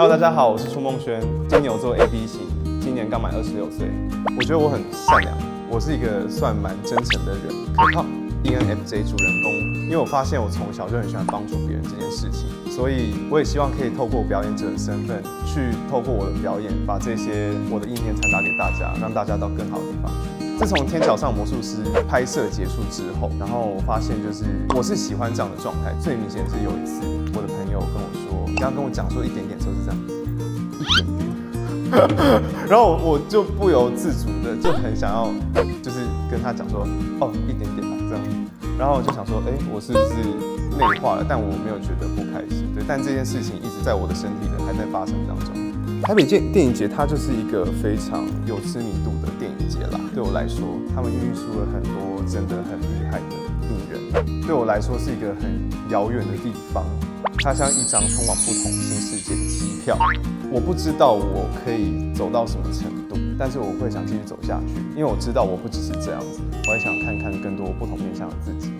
Hello，大家好，我是初梦轩，金牛座 A B 型，今年刚满二十六岁。我觉得我很善良，我是一个算蛮真诚的人，可靠。ENFJ 主人公，因为我发现我从小就很喜欢帮助别人这件事情，所以我也希望可以透过表演者的身份，去透过我的表演，把这些我的意念传达给大家，让大家到更好的地方。自从《天桥上魔术师》拍摄结束之后，然后我发现就是我是喜欢这样的状态。最明显是有一次，我的朋友跟我，刚刚跟我讲说一点点，说是这样，一点点。然后我就不由自主的就很想要，就是跟他讲说，哦，一点点吧，这样。然后我就想说，哎，我是不是内化了？但我没有觉得不开心，对。但这件事情一直在我的身体里还在发生当中。台北电电影节它就是一个非常有知名度的电影节啦。对我来说，他们孕育出了很多真的很厉害的艺人。对我来说是一个很遥远的地方，它像一张通往不同新世界的机票。我不知道我可以走到什么程度，但是我会想继续走下去，因为我知道我不只是这样子，我还想看看更多不同面向的自己。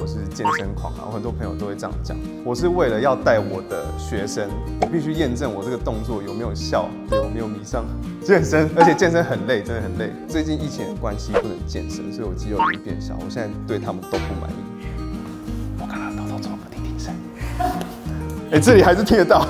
我是健身狂啊，我很多朋友都会这样讲。我是为了要带我的学生，我必须验证我这个动作有没有效，有没有迷上健身，而且健身很累，真的很累。最近疫情的关系不能健身，所以我肌肉已经变小，我现在对他们都不满意。我刚刚偷偷做个听听声。哎，这里还是听得到。